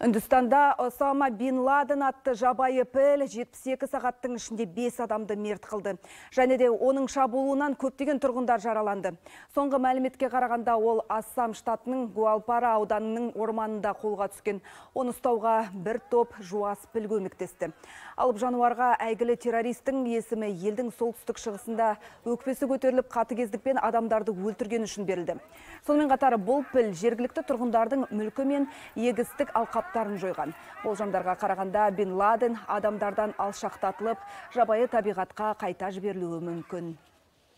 Үндістанда Осама Бин Ладен атты жабайы піл 72 сағаттың ішінде 5 адамды мерт қылды. Және де оның шабуылынан көптеген тұрғындар жараланды. Соңғы мәліметке қарағанда ол Ассам штатының Гуалпара ауданының орманында қолға түскен. Оны ұстауға бір топ жуас піл көмектесті. Алып жануарға әйгілі террористің есімі елдің солтүстік шығысында өкпесі көтеріліп қатыгездікпен адамдарды өлтірген үшін берілді. Сонымен қатар бұл піл жергілікті тұрғындардың мүлкі мен егістік алқаптарын жойған. Болжамдарға қарағанда Бин Ладен адамдардан алшақтатылып, жабайы табиғатқа қайта жіберілуі мүмкін.